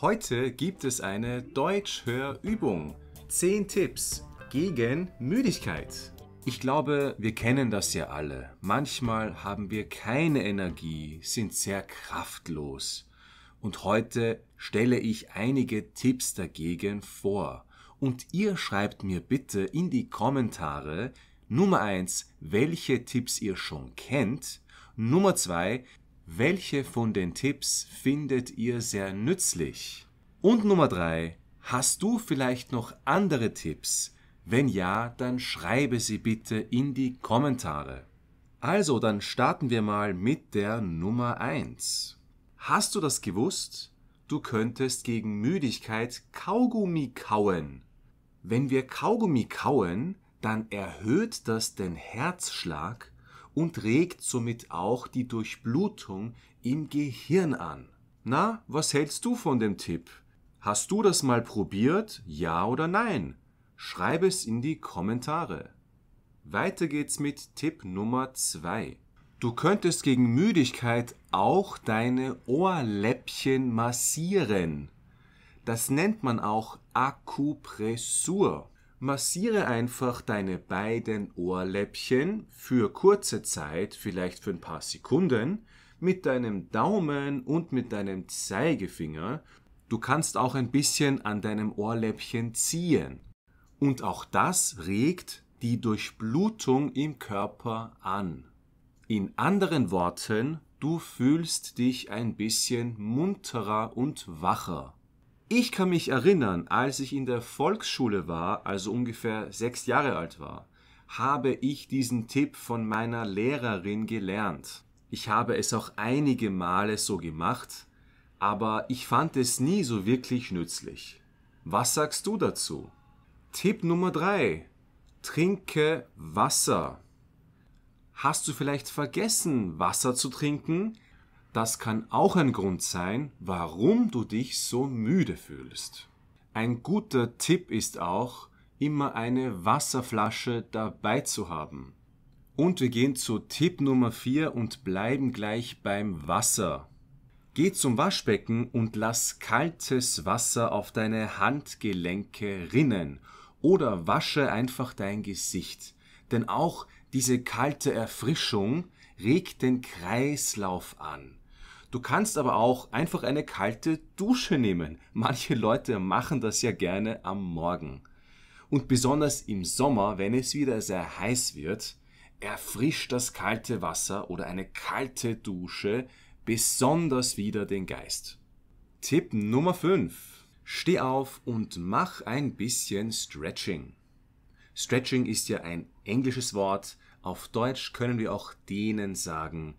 Heute gibt es eine Deutschhörübung. 10 Tipps gegen Müdigkeit. Ich glaube, wir kennen das ja alle. Manchmal haben wir keine Energie, sind sehr kraftlos. Und heute stelle ich einige Tipps dagegen vor. Und ihr schreibt mir bitte in die Kommentare Nummer eins, welche Tipps ihr schon kennt. Nummer zwei, welche von den Tipps findet ihr sehr nützlich? Und Nummer drei, hast du vielleicht noch andere Tipps? Wenn ja, dann schreibe sie bitte in die Kommentare. Also, dann starten wir mal mit der Nummer eins. Hast du das gewusst? Du könntest gegen Müdigkeit Kaugummi kauen. Wenn wir Kaugummi kauen, dann erhöht das den Herzschlag und regt somit auch die Durchblutung im Gehirn an. Na, was hältst du von dem Tipp? Hast du das mal probiert? Ja oder nein? Schreib es in die Kommentare. Weiter geht's mit Tipp Nummer zwei. Du könntest gegen Müdigkeit auch deine Ohrläppchen massieren. Das nennt man auch Akupressur. Massiere einfach deine beiden Ohrläppchen für kurze Zeit, vielleicht für ein paar Sekunden, mit deinem Daumen und mit deinem Zeigefinger. Du kannst auch ein bisschen an deinem Ohrläppchen ziehen. Und auch das regt die Durchblutung im Körper an. In anderen Worten, du fühlst dich ein bisschen munterer und wacher. Ich kann mich erinnern, als ich in der Volksschule war, also ungefähr sechs Jahre alt war, habe ich diesen Tipp von meiner Lehrerin gelernt. Ich habe es auch einige Male so gemacht, aber ich fand es nie so wirklich nützlich. Was sagst du dazu? Tipp Nummer drei: Trinke Wasser. Hast du vielleicht vergessen, Wasser zu trinken? Das kann auch ein Grund sein, warum du dich so müde fühlst. Ein guter Tipp ist auch, immer eine Wasserflasche dabei zu haben. Und wir gehen zu Tipp Nummer 4 und bleiben gleich beim Wasser. Geh zum Waschbecken und lass kaltes Wasser auf deine Handgelenke rinnen oder wasche einfach dein Gesicht. Denn auch diese kalte Erfrischung regt den Kreislauf an. Du kannst aber auch einfach eine kalte Dusche nehmen. Manche Leute machen das ja gerne am Morgen. Und besonders im Sommer, wenn es wieder sehr heiß wird, erfrischt das kalte Wasser oder eine kalte Dusche besonders wieder den Geist. Tipp Nummer 5. Steh auf und mach ein bisschen Stretching. Stretching ist ja ein englisches Wort. Auf Deutsch können wir auch dehnen sagen.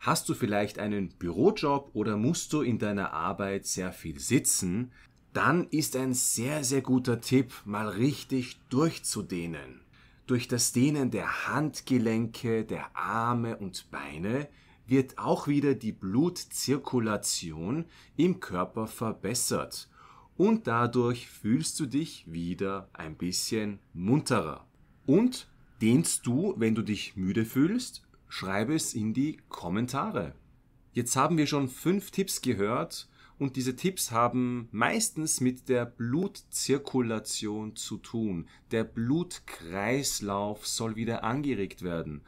Hast du vielleicht einen Bürojob oder musst du in deiner Arbeit sehr viel sitzen, dann ist ein sehr, sehr guter Tipp, mal richtig durchzudehnen. Durch das Dehnen der Handgelenke, der Arme und Beine wird auch wieder die Blutzirkulation im Körper verbessert und dadurch fühlst du dich wieder ein bisschen munterer. Und dehnst du, wenn du dich müde fühlst, schreibe es in die Kommentare. Jetzt haben wir schon fünf Tipps gehört und diese Tipps haben meistens mit der Blutzirkulation zu tun. Der Blutkreislauf soll wieder angeregt werden.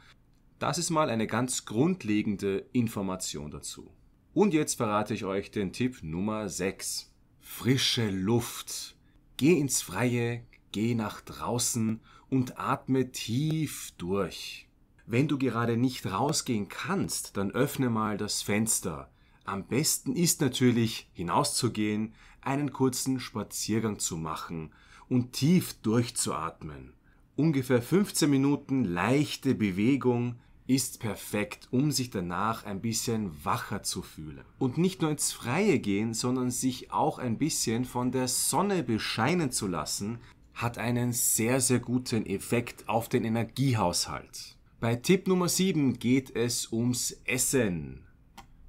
Das ist mal eine ganz grundlegende Information dazu. Und jetzt verrate ich euch den Tipp Nummer 6. Frische Luft. Geh ins Freie, geh nach draußen und atme tief durch. Wenn du gerade nicht rausgehen kannst, dann öffne mal das Fenster. Am besten ist natürlich hinauszugehen, einen kurzen Spaziergang zu machen und tief durchzuatmen. Ungefähr 15 Minuten leichte Bewegung ist perfekt, um sich danach ein bisschen wacher zu fühlen. Und nicht nur ins Freie gehen, sondern sich auch ein bisschen von der Sonne bescheinen zu lassen, hat einen sehr, sehr guten Effekt auf den Energiehaushalt. Bei Tipp Nummer 7 geht es ums Essen.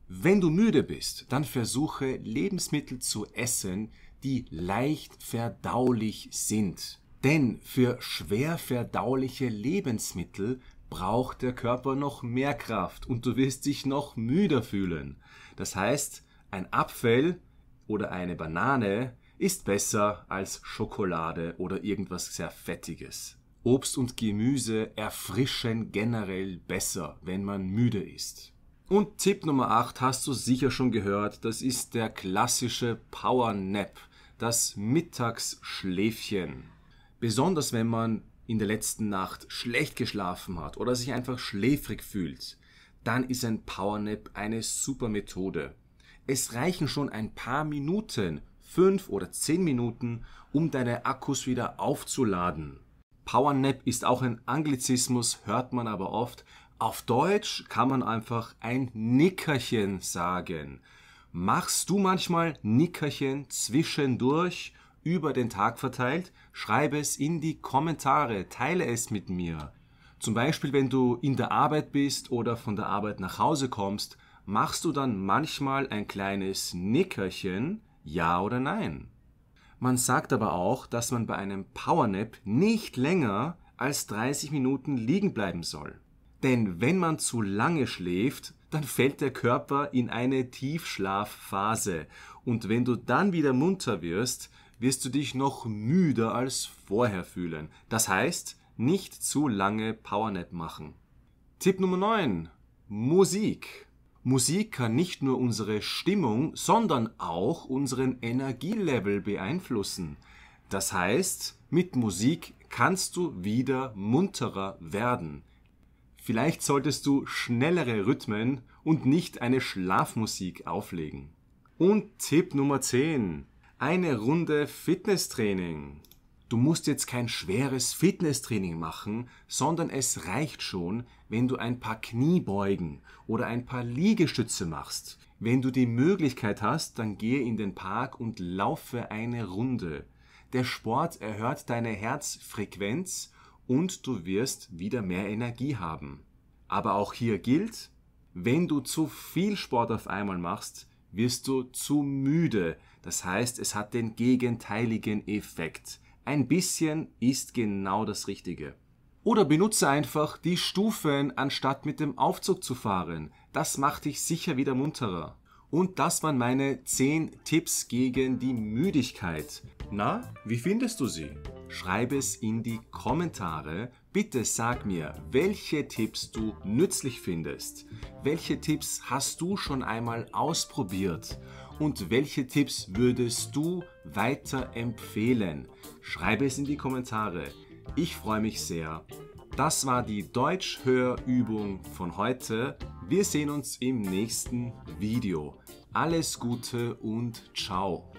Wenn du müde bist, dann versuche Lebensmittel zu essen, die leicht verdaulich sind. Denn für schwer verdauliche Lebensmittel braucht der Körper noch mehr Kraft und du wirst dich noch müder fühlen. Das heißt, ein Apfel oder eine Banane ist besser als Schokolade oder irgendwas sehr Fettiges. Obst und Gemüse erfrischen generell besser, wenn man müde ist. Und Tipp Nummer 8 hast du sicher schon gehört, das ist der klassische Power Nap, das Mittagsschläfchen. Besonders wenn man in der letzten Nacht schlecht geschlafen hat oder sich einfach schläfrig fühlt, dann ist ein Power Nap eine super Methode. Es reichen schon ein paar Minuten, fünf oder zehn Minuten, um deine Akkus wieder aufzuladen. Power Nap ist auch ein Anglizismus, hört man aber oft. Auf Deutsch kann man einfach ein Nickerchen sagen. Machst du manchmal Nickerchen zwischendurch über den Tag verteilt? Schreibe es in die Kommentare, teile es mit mir. Zum Beispiel, wenn du in der Arbeit bist oder von der Arbeit nach Hause kommst, machst du dann manchmal ein kleines Nickerchen, ja oder nein? Man sagt aber auch, dass man bei einem Powernap nicht länger als 30 Minuten liegen bleiben soll. Denn wenn man zu lange schläft, dann fällt der Körper in eine Tiefschlafphase und wenn du dann wieder munter wirst, wirst du dich noch müder als vorher fühlen. Das heißt, nicht zu lange Powernap machen. Tipp Nummer 9. Musik. Musik kann nicht nur unsere Stimmung, sondern auch unseren Energielevel beeinflussen. Das heißt, mit Musik kannst du wieder munterer werden. Vielleicht solltest du schnellere Rhythmen und nicht eine Schlafmusik auflegen. Und Tipp Nummer 10. Eine Runde Fitnesstraining. Du musst jetzt kein schweres Fitnesstraining machen, sondern es reicht schon, wenn du ein paar Kniebeugen oder ein paar Liegestütze machst. Wenn du die Möglichkeit hast, dann gehe in den Park und laufe eine Runde. Der Sport erhöht deine Herzfrequenz und du wirst wieder mehr Energie haben. Aber auch hier gilt, wenn du zu viel Sport auf einmal machst, wirst du zu müde. Das heißt, es hat den gegenteiligen Effekt. Ein bisschen ist genau das Richtige. Oder benutze einfach die Stufen, anstatt mit dem Aufzug zu fahren. Das macht dich sicher wieder munterer. Und das waren meine 10 Tipps gegen die Müdigkeit. Na, wie findest du sie? Schreib es in die Kommentare. Bitte sag mir, welche Tipps du nützlich findest. Welche Tipps hast du schon einmal ausprobiert? Und welche Tipps würdest du weiter empfehlen? Schreibe es in die Kommentare. Ich freue mich sehr. Das war die Deutsch-Hörübung von heute. Wir sehen uns im nächsten Video. Alles Gute und ciao.